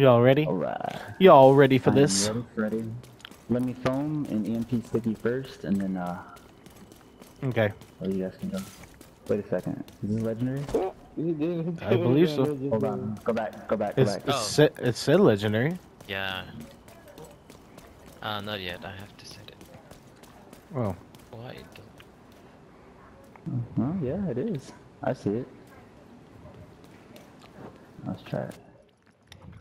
You all ready? Alright. You all ready for I'm this? Ready, ready. Let me foam and EMP sticky first, and then, uh, Okay. oh, you guys can go. Wait a second. Is this legendary? I believe so. Hold on. Go back, go back, go It's back. it's, Oh. sa- it said legendary. Yeah. Uh, not yet. I have to set it. Oh. Why? it Oh, yeah, it is. I see it. Let's try it.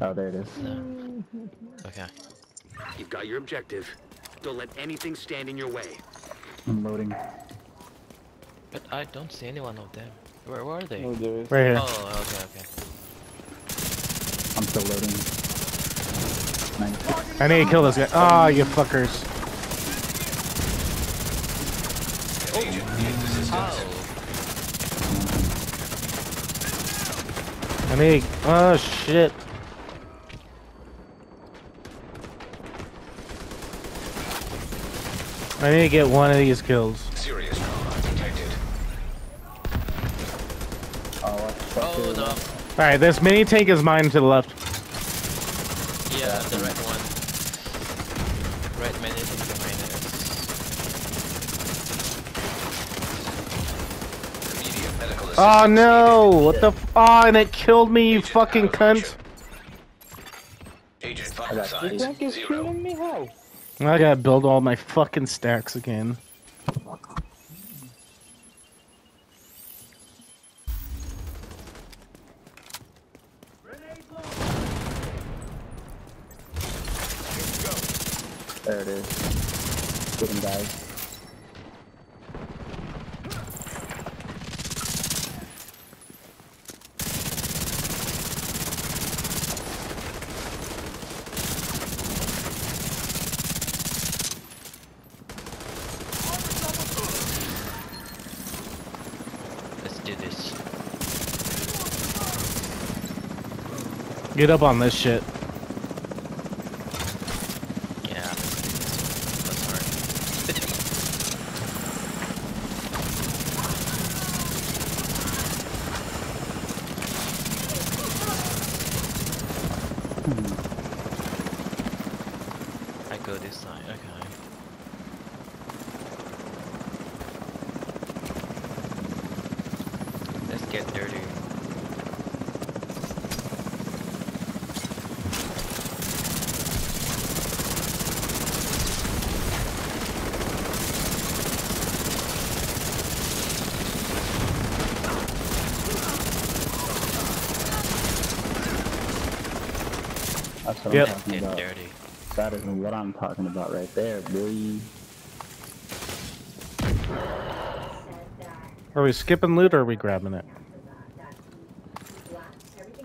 Oh, there it is. No. Okay. You've got your objective. Don't let anything stand in your way. I'm loading. But I don't see any one of them. Where, where are they? Oh, there is. Right here. Oh, okay, okay. I'm still loading. 96. I need to kill this guy. Ah, you fuckers. Oh. I need. Oh shit. I need to get one of these kills. Serious trauma detected. Oh, what the fuck Oh is no. Alright, this mini tank is mine to the left. Yeah, the red one. Red man is behind us. Immediate medical oh, assistance Oh no! What the f- Oh, and it killed me, you Agent fucking out of cunt! action. Agent vital got signs Tank is I gotta build all my fucking stacks again. There it is. Get him, guys. Let's do this. Get up on this shit. Yeah. That's hard. I go this side, okay. Let's get dirty. That's what Yep. I'm talking about. dirty. That is what I'm talking about right there, boy. Are we skipping loot or are we grabbing it?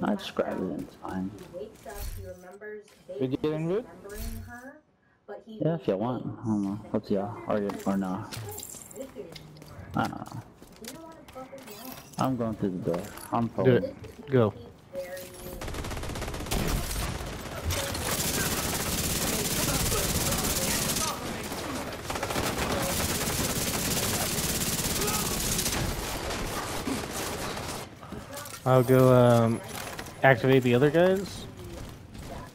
I just grab it and it's fine. We getting root? Yeah, if you want. I don't know. What's y'all? Or, you- or no? I don't know. I'm going through the door. I'm Do pulling. it. Go. I'll go um, activate the other guys.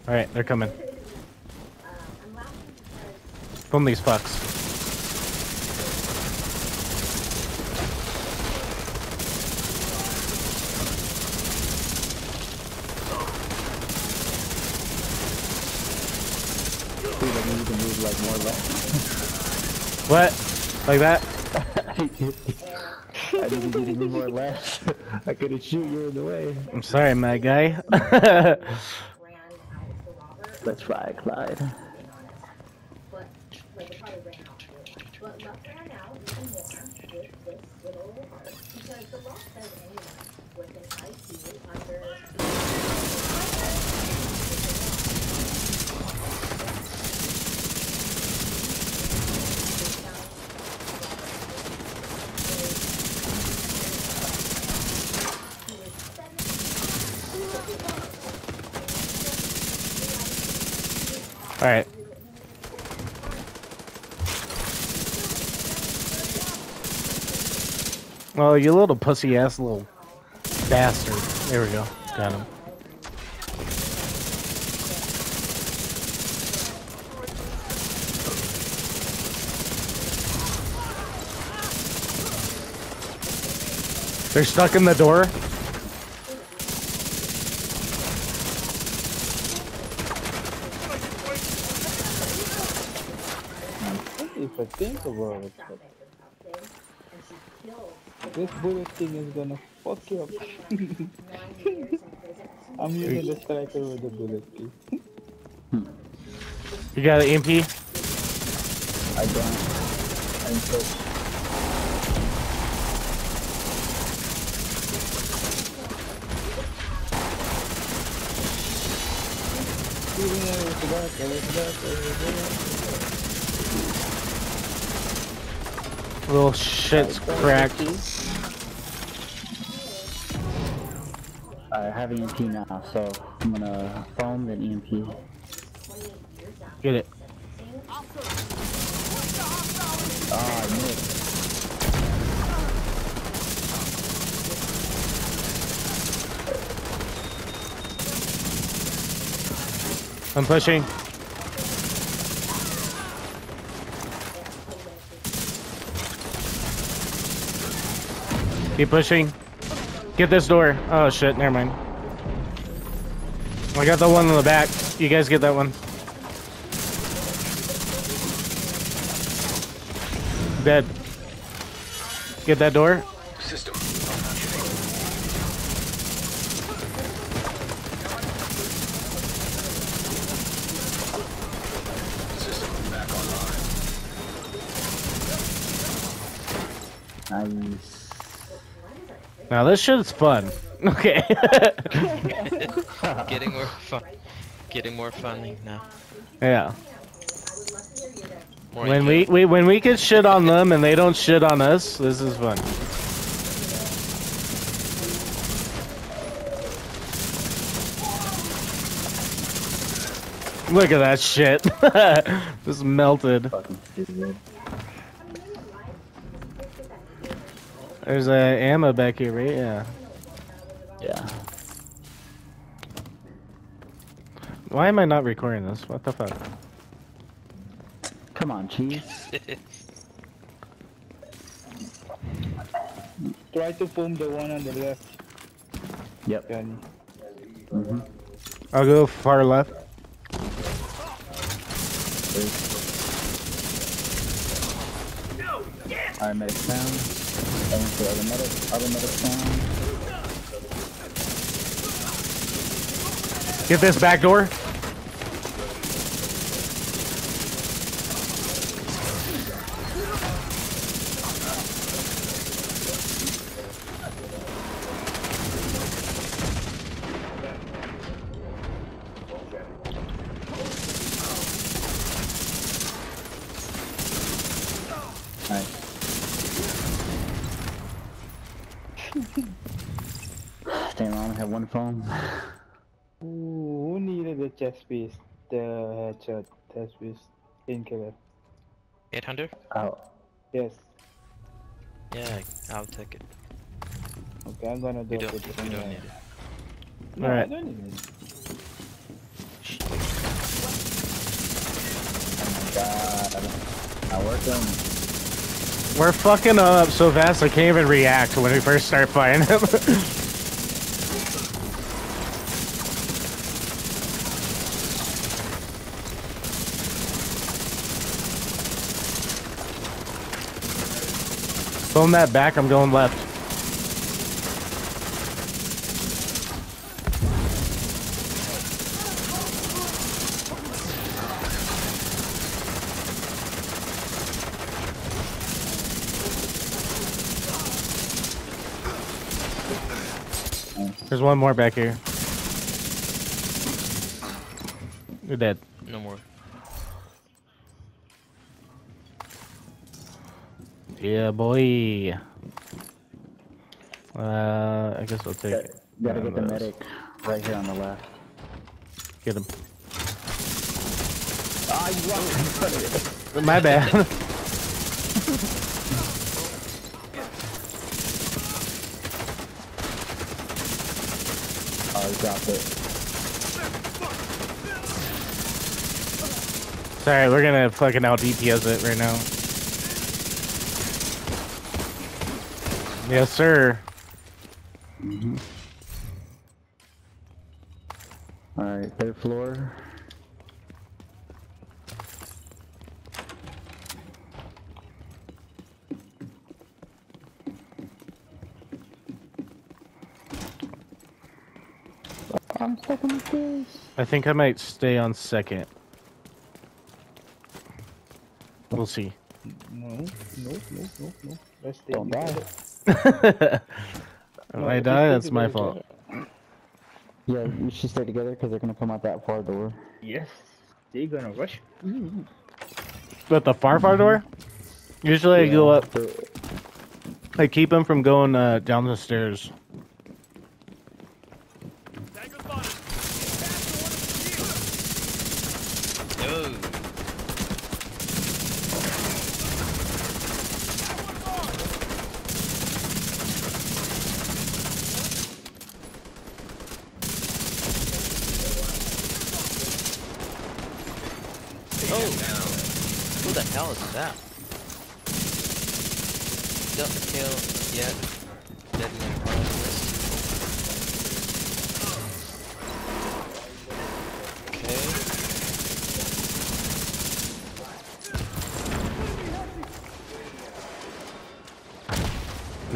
Alright, they're coming. Boom these fucks. Dude, I need to move like more left. What? Like that? I didn't to move more left. I couldn't shoot you in the way. I'm sorry, my guy. Let's ride, Clyde. Alright. Oh, you little pussy ass little bastard. There we go. Got him. They're stuck in the door. About it, this bullet thing is gonna fuck you up. I'm using the striker with the bullet thing. You got an MP? I don't. I'm so. Little shit's cracked. I have EMP now, so I'm gonna foam then EMP. Get it. Ah, I missed. I'm pushing. Keep pushing. Get this door. Oh shit, never mind. I got the one in the back. You guys get that one. Dead. Get that door. System. System back online. Nice. Now this shit's fun. Okay. Getting more fun. Getting more funny now. yeah. More When we, uh, we when we get shit on them and they don't shit on us, this is fun. Look at that shit. Just melted. Fucking stupid. There's a ammo back here, right? Yeah. Yeah. Why am I not recording this? What the fuck? Come on, cheese. Try to foam the one on the left, Yep. Mm-hmm. I'll go far left. Alright, medic down. Medic down. Get this back door. Nice. Damn, I only have one foam. Ooh, who needed the chest piece? The headshot chest piece. Painkiller. 800? Oh, Yes. Yeah, I'll take it. Okay, I'm gonna do You it. don't, with you don't need it. No, Alright. I don't need it. God. Not working. We're fucking up so fast I can't even react when we first start fighting Foam that back, I'm going left. There's one more back here. You're dead. No more. Yeah, boy. Uh, I guess I'll take Got- it. Gotta get the those. medic right here on the left. Get him. Ah, you walked in front of it. My bad. Oh, he dropped it. Sorry, we're gonna fucking out DPS it right now. Yes, sir. Mm-hmm. Alright, third floor. I'm stuck on the stairs. I think I might stay on second. We'll see. No, no, no, no, no. Let's stay Don't die. Together. If I let's die, that's my fault. Yeah, we should stay together because they're gonna come out that far door. Yes, they're gonna rush. But the far far door? Usually I go up. So- I keep them from going uh, down the stairs. No. Oh! Who the hell is that? Don't kill yet. Deadly Chronicles. Okay.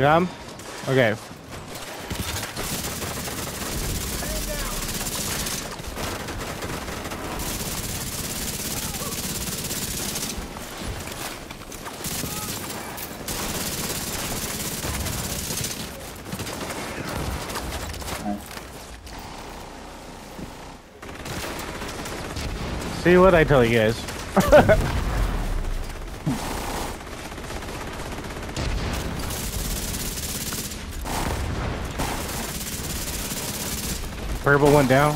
Yeah? Okay. See what I tell you guys. Purple went down.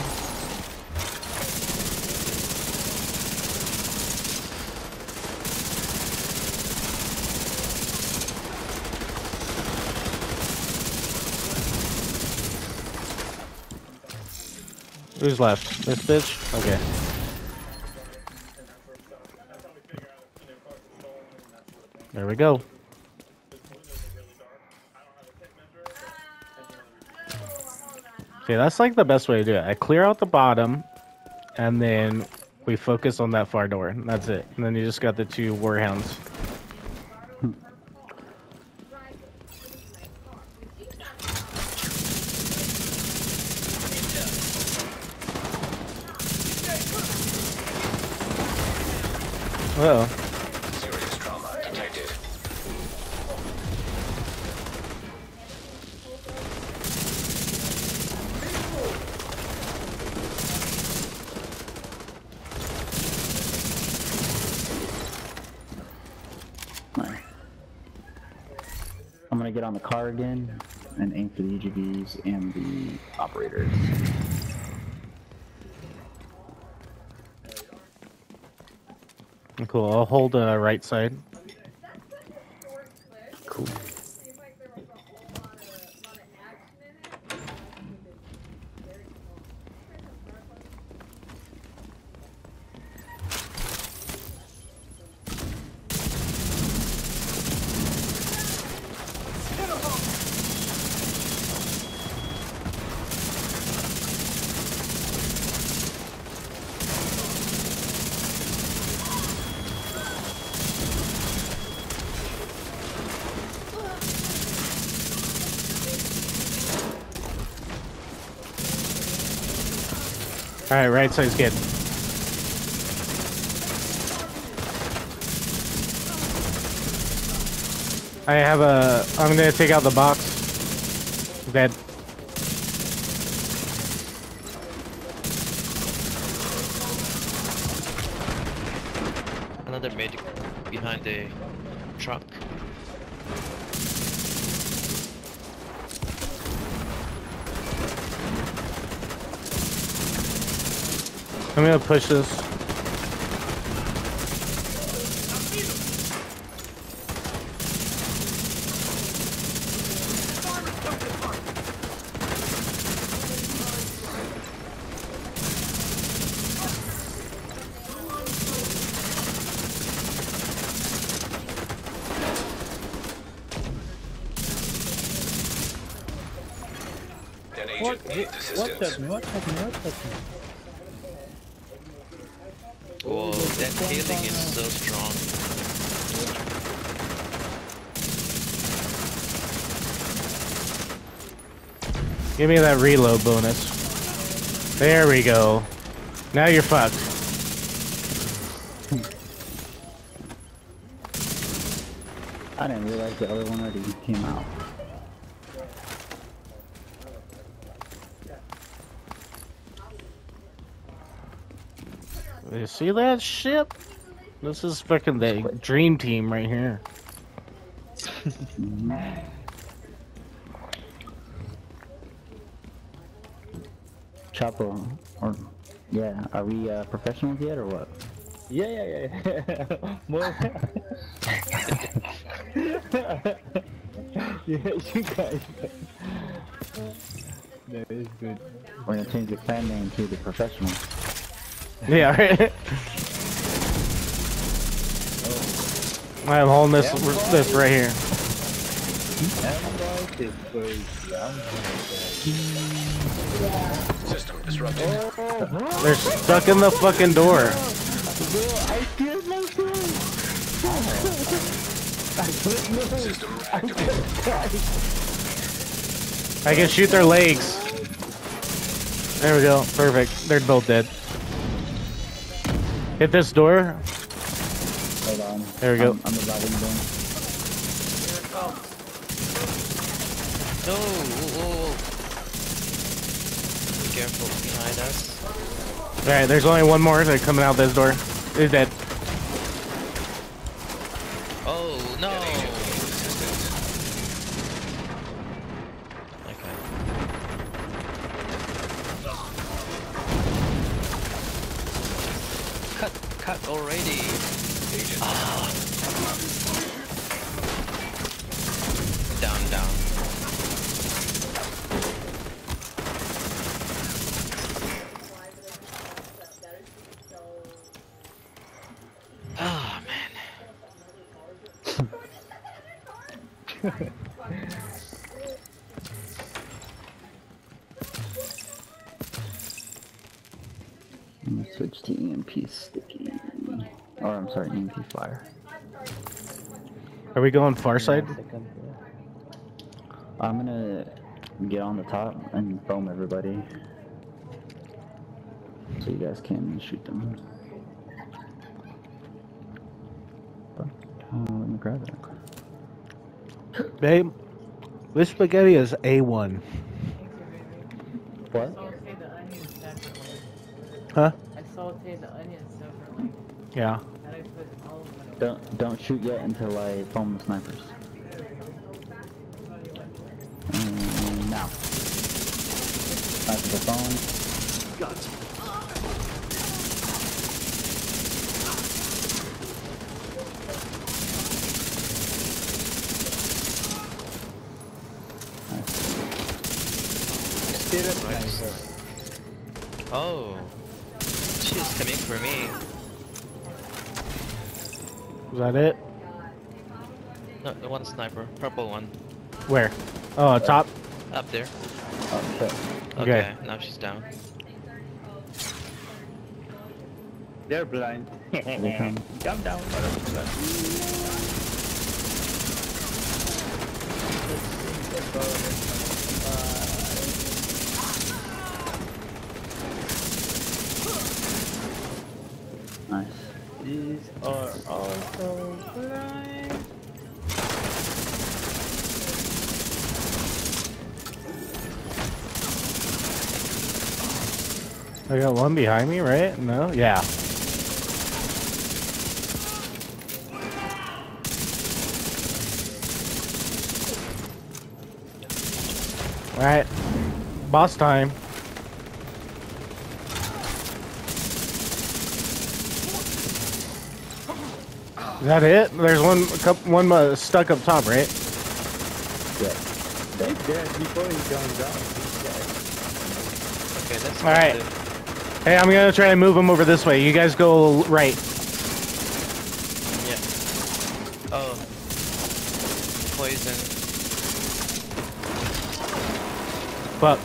Who's left? This bitch? Okay. There we go. Okay, that's like the best way to do it. I clear out the bottom, and then we focus on that far door. That's it. And then you just got the two warhounds. Uh oh. Serious trauma detected. Nice. I'm again and aim for the UGVs and the operators. Cool. I'll hold uh, right side. All right, right side's good. I have a. I'm gonna take out the box. Dead. Another medic behind the truck. I'm gonna push this. What? What? What? What? What? What? That healing is so strong. Give me that reload bonus. There we go. Now you're fucked. I didn't realize the other one already came out. You see that shit? This is fucking the dream team right here. Chapo, or yeah, are we uh, professionals yet or what? Yeah, yeah, yeah. More. yeah, you guys. That is good. We're gonna change the clan name to the professionals. Yeah, right. I'm holding this this right here. That is crazy. I'm System disrupted. They're stuck in the fucking door. I killed myself. System activated. I can shoot their legs. There we go. Perfect. They're both dead. Hit this door. Hold on. There we go. I'm, I'm about to go. No! Whoa, whoa, whoa. Be careful behind us. Alright, there's only one more. They're coming out this door. He's dead. Oh no! Agent needs assistance. Okay. Cut, cut already. Agent Down, down. Ah man. I'm gonna switch to EMP sticky. Or I'm sorry, EMP fire. Are we going far side? I'm gonna get on the top and foam everybody. So you guys can shoot them. But, uh, let me grab it. Babe, this spaghetti is A1. What? saute the onions separately. Huh? I saute the onions separately. Yeah. And I put all of them. Don't don't shoot yet until I foam the snipers. And now. Sniper the phone. Still a sniper. Oh. She's coming for me. Is that it? No, the one sniper. Purple one. Where? Oh, top? Up there. Oh. Okay, Okay. now she's down. They're blind. They come. Jump down. Nice. Are also blind. I got one behind me, right? No? Yeah. Alright. Boss time. Is that it? There's one a couple, one uh, stuck up top, right? Yeah. He's dead before he comes down. He's dead. Okay, that's All right. good. Hey, I'm gonna try to move him over this way. You guys go right. Yeah. Oh. Poison. Fuck.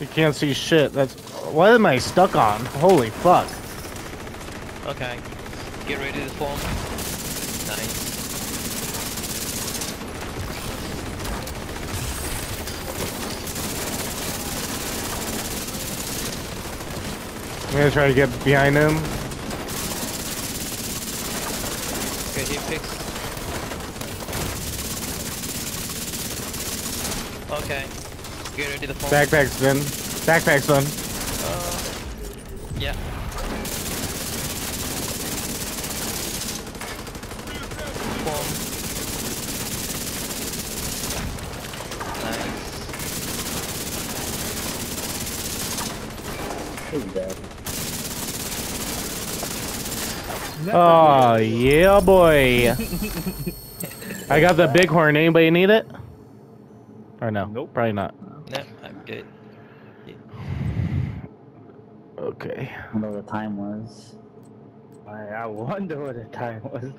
You can't see shit. That's what am I stuck on? Holy fuck! Okay. Get ready to form. Nice. I'm gonna try to get behind him. Okay, he fixed. Okay. Get ready to form. Backpack's done. Backpack's done. Uh, yeah. Oh yeah, boy. I got the bighorn. Anybody need it? Or no? Nope. Probably not. No, I'm good. Okay. I wonder what the time was. I, I wonder what the time was.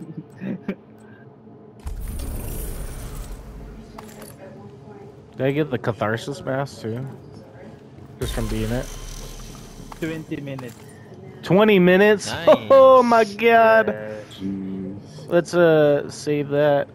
Did I get the catharsis mask too? Just from being it. 20 minutes. 20 minutes? Nice. Oh my god. Yeah. Jeez. Let's uh save that.